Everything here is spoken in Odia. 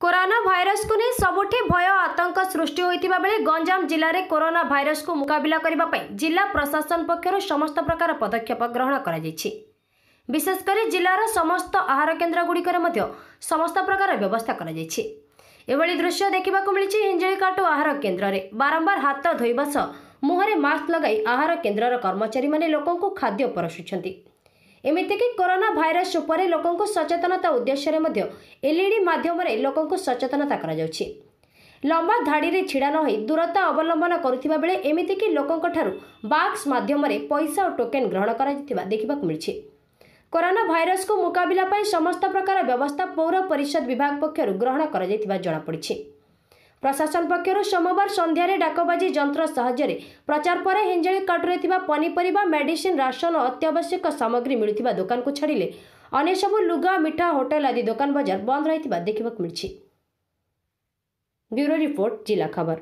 କରୋନା ଭାଇରସକୁ ନେଇ ସବୁଠି ଭୟ ଆତଙ୍କ ସୃଷ୍ଟି ହୋଇଥିବା ବେଳେ ଗଞ୍ଜାମ ଜିଲ୍ଲାରେ କରୋନା ଭାଇରସକୁ ମୁକାବିଲା କରିବା ପାଇଁ ଜିଲ୍ଲା ପ୍ରଶାସନ ପକ୍ଷରୁ ସମସ୍ତ ପ୍ରକାର ପଦକ୍ଷେପ ଗ୍ରହଣ କରାଯାଇଛି। ବିଶେଷ କରି ଜିଲ୍ଲାର ସମସ୍ତ ଆହାର କେନ୍ଦ୍ରଗୁଡ଼ିକରେ ମଧ୍ୟ ସମସ୍ତ ପ୍ରକାର ବ୍ୟବସ୍ଥା କରାଯାଇଛି। ଏଭଳି ଦୃଶ୍ୟ ଦେଖିବାକୁ ମିଳିଛି ହିଞ୍ଜଳିକାଟୁ ଆହାର କେନ୍ଦ୍ରରେ। ବାରମ୍ବାର ହାତ ଧୋଇବା ସହ ମୁହଁରେ ମାସ୍କ ଲଗାଇ ଆହାର କେନ୍ଦ୍ରର କର୍ମଚାରୀମାନେ ଲୋକଙ୍କୁ ଖାଦ୍ୟ ପରଷୁଛନ୍ତି। ଏମିତିକି କରୋନା ଭାଇରସ ଉପରେ ଲୋକଙ୍କୁ ସଚେତନତା ଉଦ୍ଦେଶ୍ୟରେ ମଧ୍ୟ ଏଲ୍ଇଡି ମାଧ୍ୟମରେ ଲୋକଙ୍କୁ ସଚେତନତା କରାଯାଉଛି। ଲମ୍ବା ଧାଡ଼ିରେ ଛିଡ଼ା ନ ହୋଇ ଦୂରତା ଅବଲମ୍ବନ କରୁଥିବା ବେଳେ ଏମିତିକି ଲୋକଙ୍କଠାରୁ ବାକ୍ସ ମାଧ୍ୟମରେ ପଇସା ଓ ଟୋକେନ୍ ଗ୍ରହଣ କରାଯାଇଥିବା ଦେଖିବାକୁ ମିଳିଛି। କରୋନା ଭାଇରସକୁ ମୁକାବିଲା ପାଇଁ ସମସ୍ତ ପ୍ରକାର ବ୍ୟବସ୍ଥା ପୌର ପରିଷଦ ବିଭାଗ ପକ୍ଷରୁ ଗ୍ରହଣ କରାଯାଇଥିବା ଜଣାପଡ଼ିଛି। ପ୍ରଶାସନ ପକ୍ଷରୁ ସୋମବାର ସନ୍ଧ୍ୟାରେ ଡାକବାଜି ଯନ୍ତ୍ର ସାହାଯ୍ୟରେ ପ୍ରଚାର ପରେ ହିଞ୍ଜଳି କାଟୁରେ ଥିବା ପନିପରିବା ମେଡିସିନ ରାସନ ଓ ଅତ୍ୟାବଶ୍ୟକ ସାମଗ୍ରୀ ମିଳୁଥିବା ଦୋକାନକୁ ଛାଡ଼ିଲେ। ଅନ୍ୟ ସବୁ ଲୁଗା ମିଠା ହୋଟେଲ ଆଦି ଦୋକାନ ବଜାର ବନ୍ଦ ରହିଥିବା ଦେଖିବାକୁ ମିଳିଛି। ବ୍ୟୁରୋ ରିପୋର୍ଟ ଜିଲ୍ଲା ଖବର।